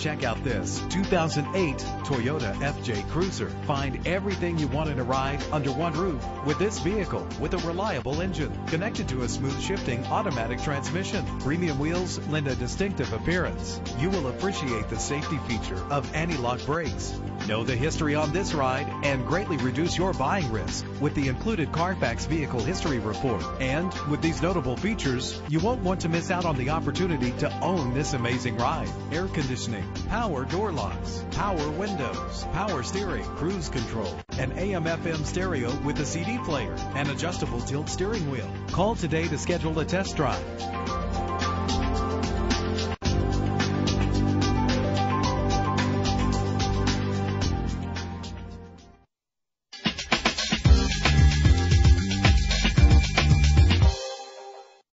Check out this 2008 Toyota FJ Cruiser. Find everything you want in a ride under one roof with this vehicle with a reliable engine connected to a smooth shifting automatic transmission. Premium wheels lend a distinctive appearance. You will appreciate the safety feature of anti-lock brakes. Know the history on this ride and greatly reduce your buying risk with the included Carfax Vehicle History Report. And with these notable features, you won't want to miss out on the opportunity to own this amazing ride. Air conditioning, power door locks, power windows, power steering, cruise control, an AM FM stereo with a CD player, and adjustable tilt steering wheel. Call today to schedule a test drive.